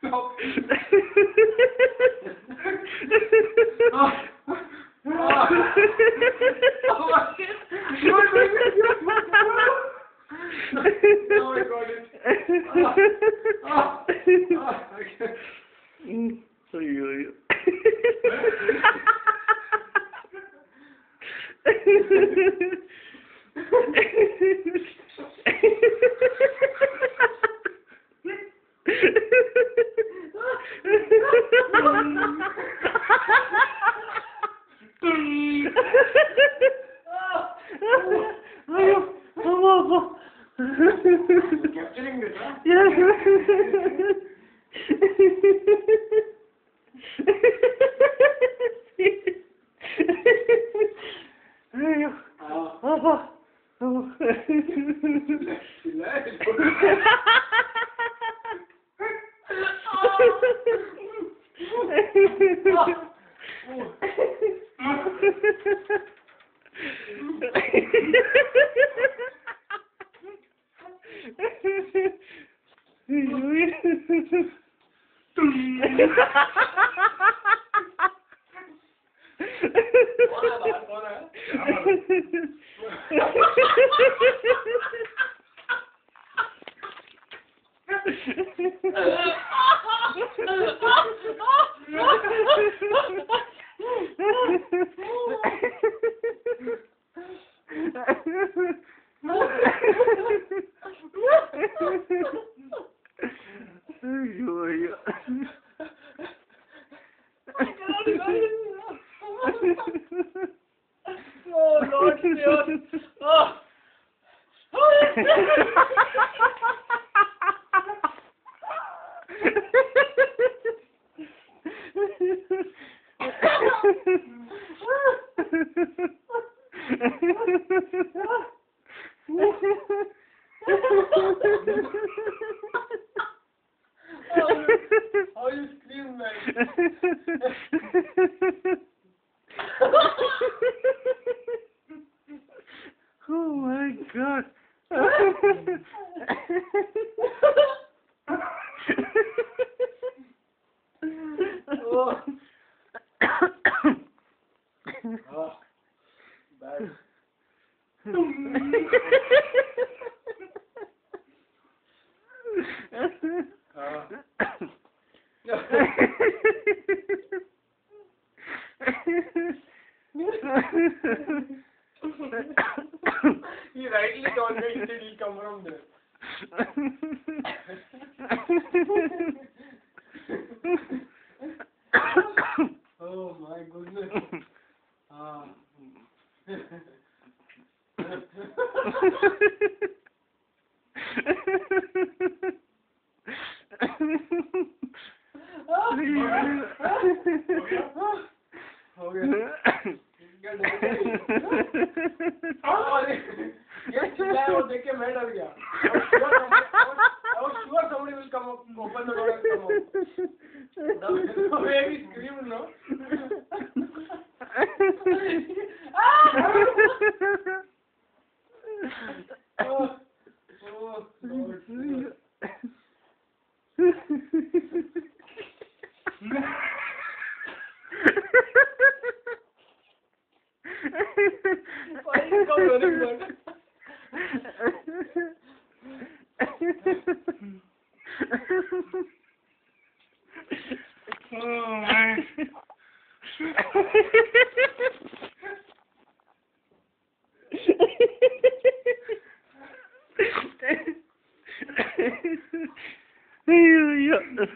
Stop. Ah. ah, ah, Ah. Ah. Ay ay. Ay, ama bu. Kepçelik mi Ya. Baba. Baba. Ah, ah. Oh, do joio. oh, Lord, Senhor. Oh. Oh. Oh my god. Oh. Oh. Bad. he rightly told me he said he'll come from there. Oh my goodness. Ah. हो वो देख के मैं डर गया और sure somebody will come up open the door and come up वे भी scream no Why are you so Oh, I... Hey, yeah.